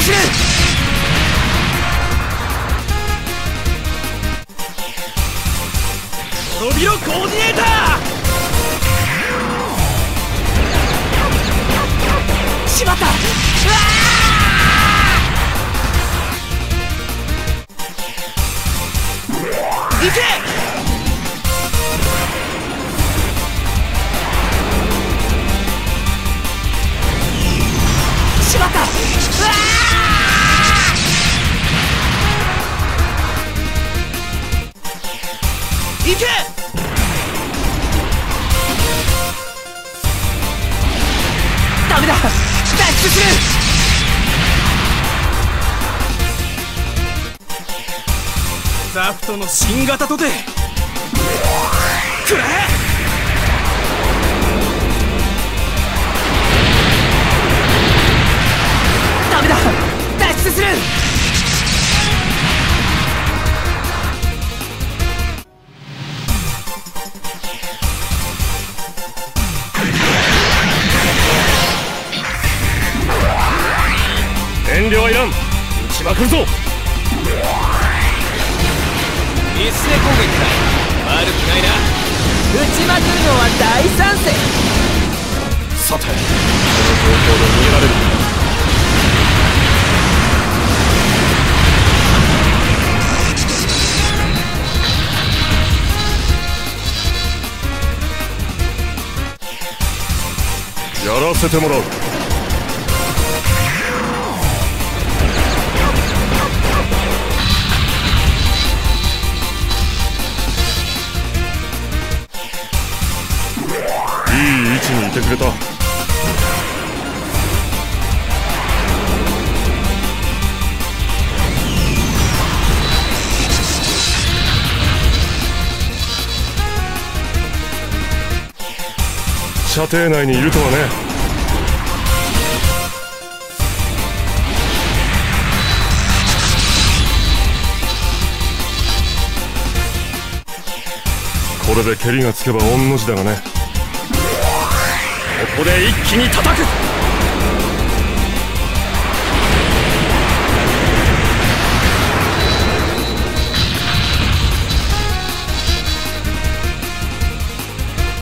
手滅びろ！コーディネーターしまったけ。ダメだ。脱出する。ザフトの新型とてくらえ遠慮はいらん。撃ちまくるぞ。一斉攻撃だ悪くないな。撃ちまくるのは大賛成。さてこの状況で逃げられるやらせてもらういい位置にいてくれた射程内にいるとはねこれで蹴りがつけば御の字だがねここで一気に叩く。